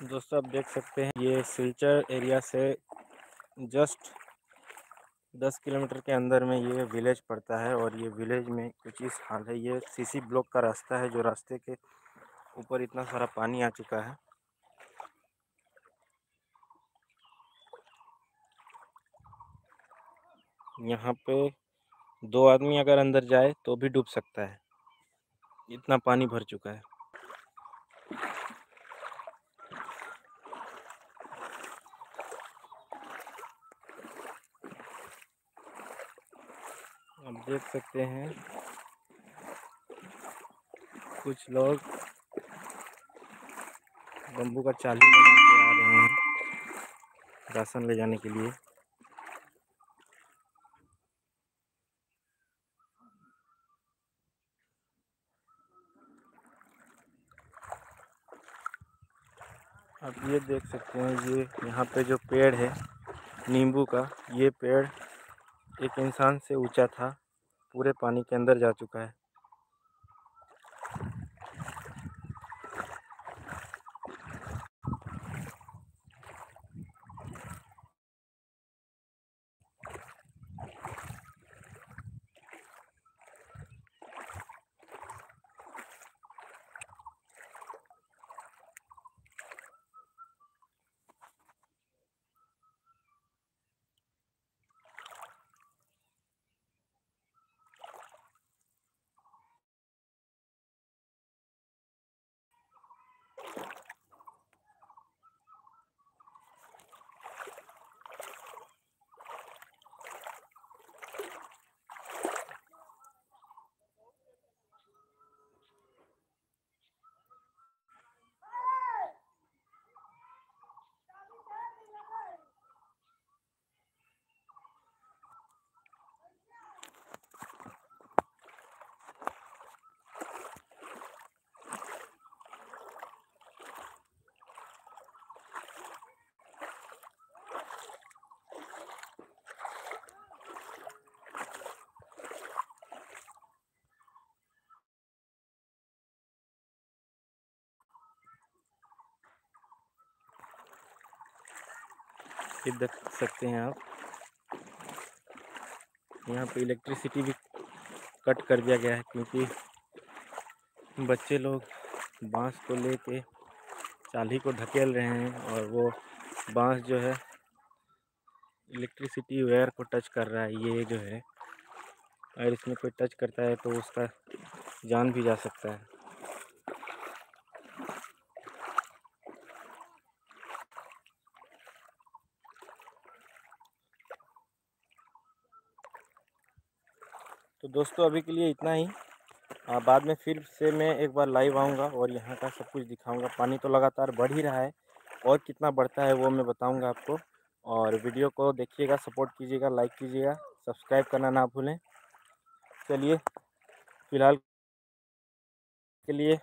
दोस्तों, आप देख सकते हैं, ये सिलचर एरिया से जस्ट 10 किलोमीटर के अंदर में ये विलेज पड़ता है और ये विलेज में कुछ इस हाल है, ये सीसी ब्लॉक का रास्ता है, जो रास्ते के ऊपर इतना सारा पानी आ चुका है। यहाँ पे दो आदमी अगर अंदर जाए तो भी डूब सकता है। इतना पानी भर चुका है। आप देख सकते हैं। कुछ लोग बम्बू का चाली बना के आ रहे हैं राशन ले जाने के लिए। आप ये देख सकते हैं, ये यहाँ पे जो पेड़ है, नींबू का, ये पेड़ एक इंसान से ऊँचा था पूरे पानी के अंदर जा चुका है। ये देख सकते हैं आप। यहाँ पे इलेक्ट्रिसिटी भी कट कर दिया गया है क्योंकि बच्चे लोग बाँस को लेके चाली को ढकेल रहे हैं और वो बाँस जो है इलेक्ट्रिसिटी वायर को टच कर रहा है, ये जो है। अगर इसमें कोई टच करता है तो उसका जान भी जा सकता है। तो दोस्तों अभी के लिए इतना ही। आ, बाद में फिर से मैं एक बार लाइव आऊँगा और यहाँ का सब कुछ दिखाऊँगा। पानी तो लगातार बढ़ ही रहा है और कितना बढ़ता है वो मैं बताऊँगा आपको। और वीडियो को देखिएगा सपोर्ट कीजिएगा लाइक कीजिएगा सब्सक्राइब करना ना भूलें। चलिए फ़िलहाल के लिए